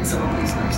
It's some of these nice